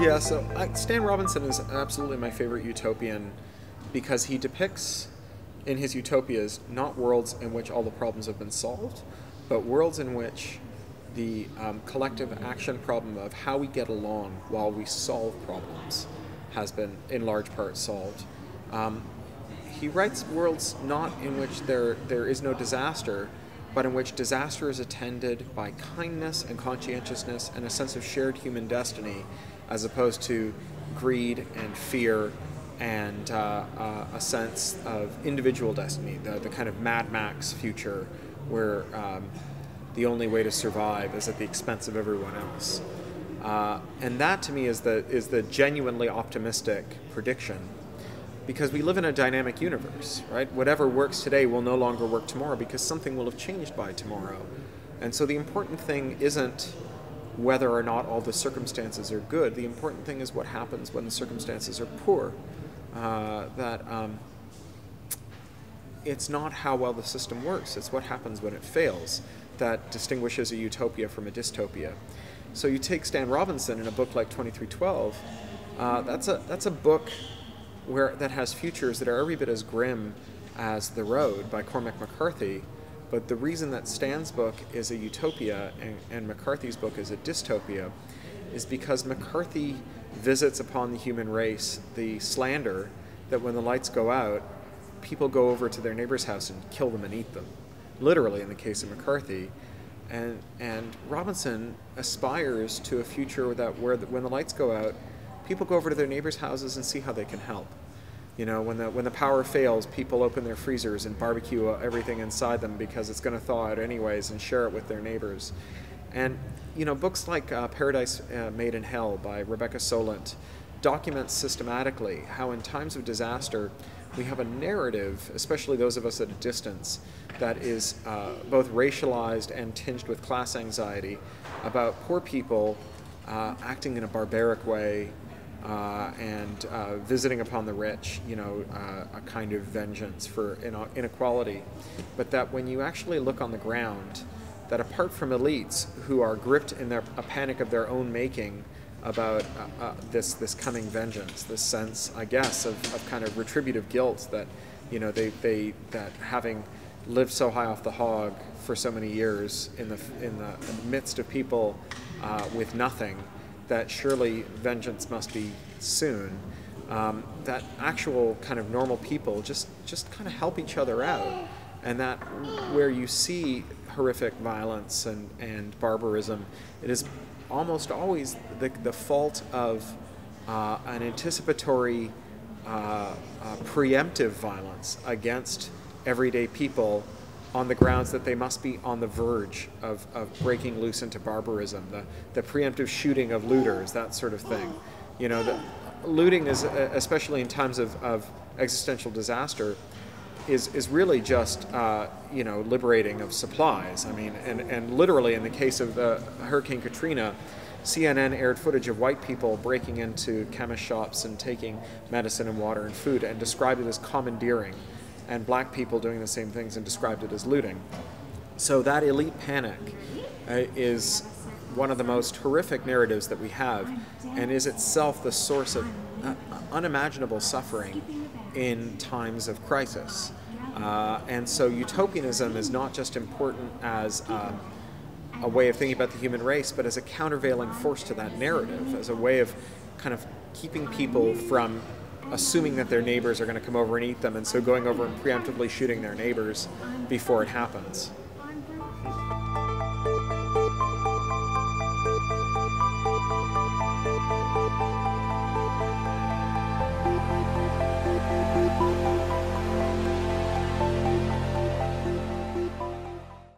Yeah, so Stan Robinson is absolutely my favorite utopian because he depicts in his utopias not worlds in which all the problems have been solved, but worlds in which the um, collective action problem of how we get along while we solve problems has been in large part solved. Um, he writes worlds not in which there, there is no disaster, but in which disaster is attended by kindness and conscientiousness and a sense of shared human destiny, as opposed to greed and fear and uh, uh, a sense of individual destiny, the, the kind of Mad Max future where um, the only way to survive is at the expense of everyone else. Uh, and that to me is the, is the genuinely optimistic prediction because we live in a dynamic universe, right? Whatever works today will no longer work tomorrow because something will have changed by tomorrow. And so the important thing isn't whether or not all the circumstances are good. The important thing is what happens when the circumstances are poor. Uh, that um, it's not how well the system works, it's what happens when it fails that distinguishes a utopia from a dystopia. So you take Stan Robinson in a book like 2312, uh, that's, a, that's a book where that has futures that are every bit as grim as The Road by Cormac McCarthy. But the reason that Stan's book is a utopia and, and McCarthy's book is a dystopia is because McCarthy visits upon the human race the slander that when the lights go out, people go over to their neighbor's house and kill them and eat them. Literally, in the case of McCarthy. And, and Robinson aspires to a future that where the, when the lights go out, people go over to their neighbors' houses and see how they can help. You know, when the when the power fails, people open their freezers and barbecue everything inside them because it's going to thaw out anyways, and share it with their neighbors. And you know, books like uh, Paradise uh, Made in Hell by Rebecca Solnit documents systematically how, in times of disaster, we have a narrative, especially those of us at a distance, that is uh, both racialized and tinged with class anxiety about poor people uh, acting in a barbaric way uh, and uh, visiting upon the rich, you know, uh, a kind of vengeance for inequality. But that when you actually look on the ground, that apart from elites who are gripped in their, a panic of their own making about uh, uh, this this coming vengeance, this sense, I guess, of, of kind of retributive guilt that, you know, they, they that having lived so high off the hog for so many years in the in the, in the midst of people uh, with nothing that surely vengeance must be soon. Um, that actual kind of normal people just just kind of help each other out, and that where you see horrific violence and, and barbarism, it is almost always the, the fault of uh, an anticipatory, uh, uh, preemptive violence against everyday people on the grounds that they must be on the verge of, of breaking loose into barbarism, the, the preemptive shooting of looters, that sort of thing. You know, the, looting is, uh, especially in times of, of existential disaster, is, is really just, uh, you know, liberating of supplies. I mean, and, and literally in the case of uh, Hurricane Katrina, CNN aired footage of white people breaking into chemist shops and taking medicine and water and food and described it as commandeering and black people doing the same things and described it as looting. So that elite panic uh, is one of the most horrific narratives that we have and is itself the source of uh, unimaginable suffering in times of crisis. Uh, and so utopianism is not just important as uh, a way of thinking about the human race, but as a countervailing force to that narrative, as a way of kind of keeping people from assuming that their neighbors are going to come over and eat them, and so going over and preemptively shooting their neighbors before it happens.